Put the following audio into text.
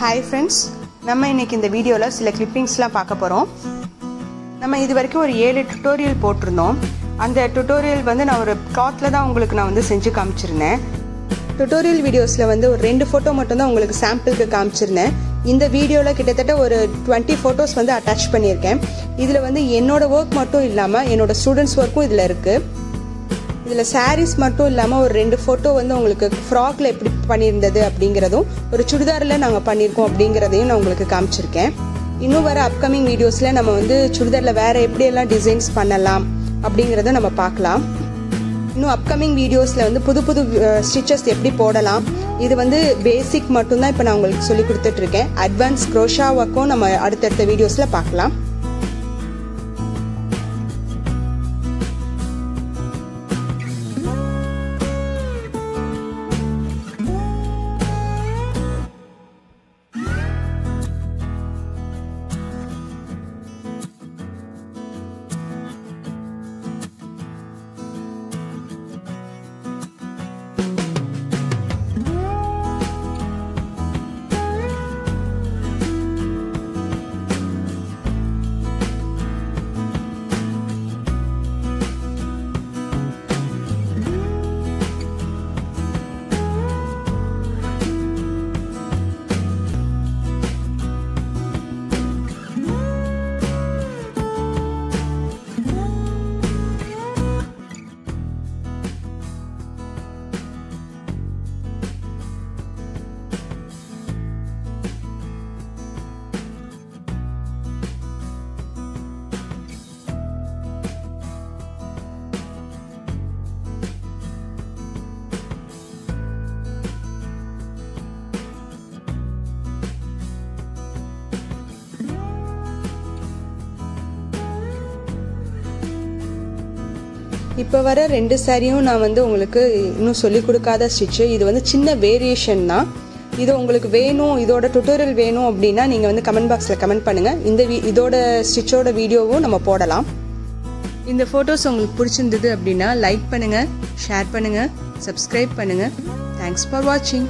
Hi friends நம்ம இன்னைக்கு இந்த வீடியோவில் சில கிளிப்பிங்ஸ்லாம் பார்க்க போகிறோம் நம்ம இது வரைக்கும் ஒரு ஏழு டுட்டோரியல் போட்டிருந்தோம். அந்த டுட்டோரியல் வந்து நான் ஒரு கிளாத்தில் தான் உங்களுக்கு நான் வந்து செஞ்சு காமிச்சிருந்தேன். டுட்டோரியல் வீடியோஸில் வந்து ஒரு ரெண்டு ஃபோட்டோ மட்டும்தான் உங்களுக்கு சாம்பிளுக்கு காமிச்சிருந்தேன். இந்த வீடியோவில் கிட்டத்தட்ட ஒரு டுவெண்ட்டி ஃபோட்டோஸ் வந்து அட்டாச் பண்ணியிருக்கேன். இதில் வந்து என்னோடய ஒர்க் மட்டும் இல்லாமல் என்னோட ஸ்டூடெண்ட்ஸ் ஒர்க்கும் இதில் இருக்குது இதில் சாரீஸ் மட்டும் இல்லாமல் ஒரு ரெண்டு ஃபோட்டோ வந்து உங்களுக்கு ஃப்ராக்ல எப்படி பண்ணியிருந்தது அப்படிங்கிறதும் ஒரு சுடிதாரில் நாங்கள் பண்ணியிருக்கோம் அப்படிங்கிறதையும் நான் உங்களுக்கு காமிச்சிருக்கேன். இன்னும் வர அப்கமிங் வீடியோஸில் நம்ம வந்து சுடிதாரில் வேறு எப்படியெல்லாம் டிசைன்ஸ் பண்ணலாம் அப்படிங்கிறத நம்ம பார்க்கலாம். இன்னும் அப்கமிங் வீடியோஸில் வந்து புது புது ஸ்டிச்சஸ் எப்படி போடலாம் இது வந்து பேசிக் மட்டும்தான் இப்போ நான் உங்களுக்கு சொல்லி கொடுத்துட்ருக்கேன் அட்வான்ஸ் க்ரோஷா ஒர்க்கும் நம்ம அடுத்தடுத்த வீடியோஸில் பார்க்கலாம். இப்போ வர ரெண்டு சாரியும் நான் வந்து உங்களுக்கு இன்னும் சொல்லிக் கொடுக்காத ஸ்டிச்சு இது வந்து சின்ன வேரியேஷன் தான். இது உங்களுக்கு வேணும் இதோட டுட்டோரியல் வேணும் அப்படின்னா நீங்கள் வந்து கமெண்ட் பாக்ஸில் கமெண்ட் பண்ணுங்கள் இந்த வீ இதோட ஸ்டிச்சோட வீடியோவும் நம்ம போடலாம். இந்த ஃபோட்டோஸ் உங்களுக்கு பிடிச்சிருந்தது அப்படின்னா லைக் பண்ணுங்கள் ஷேர் பண்ணுங்கள் சப்ஸ்கிரைப் பண்ணுங்கள் தேங்க்ஸ் ஃபார் வாட்சிங்